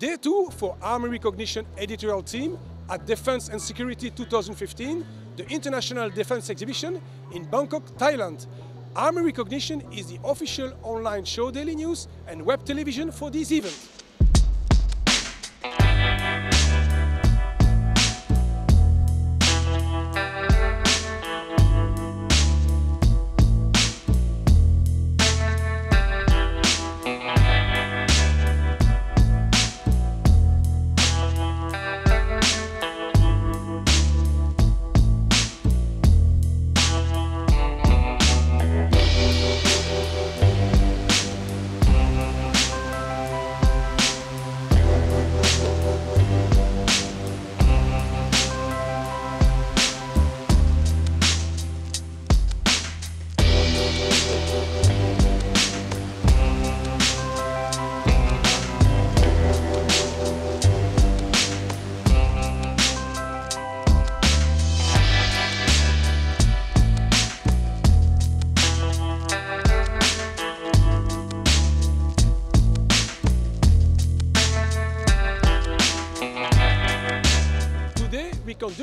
day two for Army Recognition editorial team at Defense and Security 2015, the International Defense Exhibition in Bangkok, Thailand. Army Recognition is the official online show daily news and web television for this event.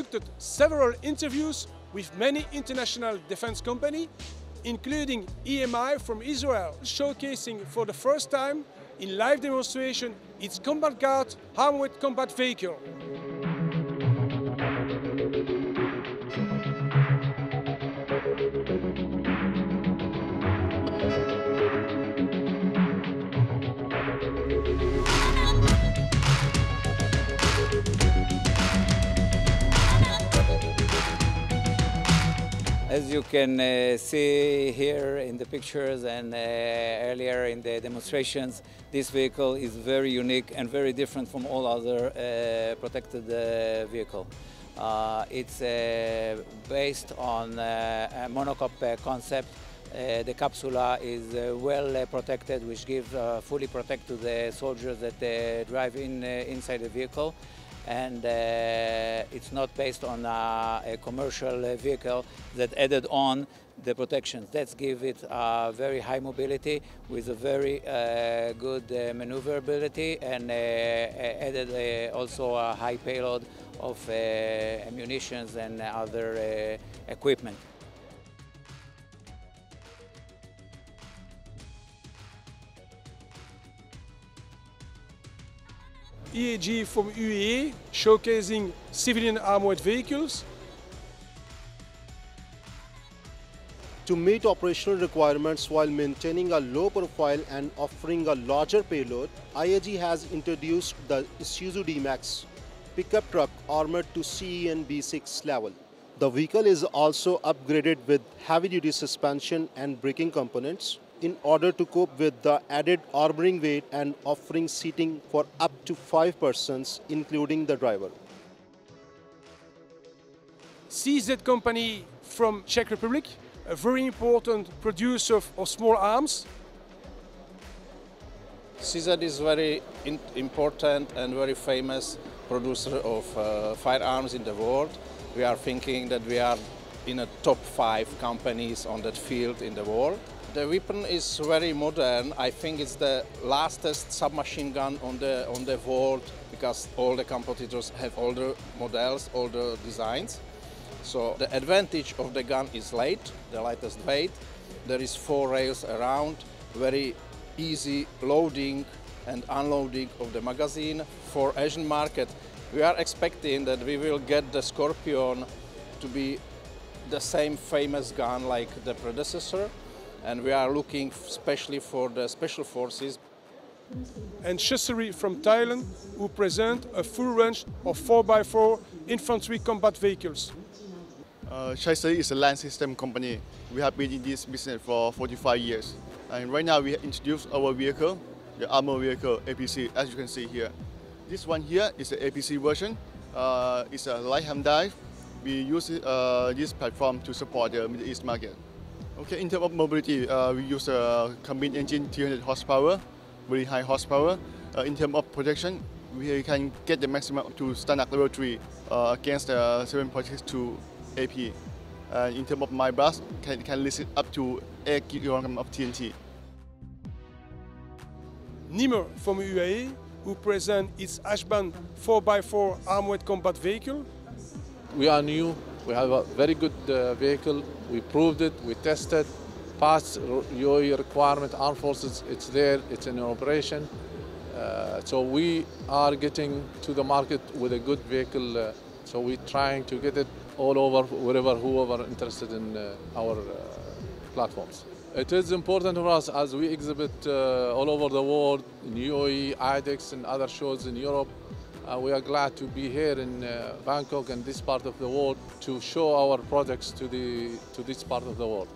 Conducted several interviews with many international defense companies, including EMI from Israel, showcasing for the first time in live demonstration its combat guard armored combat vehicle. As you can uh, see here in the pictures and uh, earlier in the demonstrations, this vehicle is very unique and very different from all other uh, protected uh, vehicle. Uh, it's uh, based on uh, a monocoque concept. The capsula is well protected, which gives fully protect to the soldiers that drive in inside the vehicle and uh, it's not based on a, commercial vehicle that added on the protections. That give it a very high mobility with a very uh, good uh, maneuverability and uh, added uh, also a high payload of ammunitions and other equipment. IAG from UEA showcasing civilian armored vehicles. To meet operational requirements while maintaining a low profile and offering a larger payload, IAG has introduced the Isuzu D-Max pickup truck armored to CEN B6 level. The vehicle is also upgraded with heavy-duty suspension and braking components in order to cope with the added armoring weight and offering seating for up to five persons, including the driver. CZ company from Czech Republic, a very important producer of, of small arms. CZ is very in- important and very famous producer of uh, firearms in the world. We are thinking that we are in a top five companies on that field in the world. The weapon is very modern. I think it's the lastest submachine gun on the on the world because all the competitors have older models, older designs. So the advantage of the gun is light, the lightest weight. There is four rails around, very easy loading and unloading of the magazine. For Asian market, we are expecting that we will get the Scorpion to be the same famous gun like the predecessor, and we are looking especially for the special forces and Chaiseri from Thailand, who present a full range of 4x4 infantry combat vehicles. Uh, Chaiseri is a land system company. We have been in this business for 45 years. And right now we introduce our vehicle, the armor vehicle APC, as you can see here. This one here is the APC version. Uh, it's a light hand dive. We use uh, this platform to support the Middle East market. Okay, in terms of mobility, uh, we use a Cummins engine 300 horsepower, very high horsepower. Uh, in terms of protection, we can get the maximum up to standard level 3 uh, against the 7.62 AP. Uh, in terms of my blast, can, can list it up to 8 kg of TNT. NIMR from UAE, who present its Ajban 4x4 armored combat vehicle. We are new. We have a very good uh, vehicle. We proved it. We tested. Passed UAE requirement. Armed forces. It's there. It's in operation. Uh, so we are getting to the market with a good vehicle. Uh, so we're trying to get it all over wherever whoever interested in uh, our uh, platforms. It is important for us as we exhibit uh, all over the world in UAE, IDEX, and other shows in Europe. Uh, we are glad to be here in uh, Bangkok and this part of the world to show our products to, the, to this part of the world.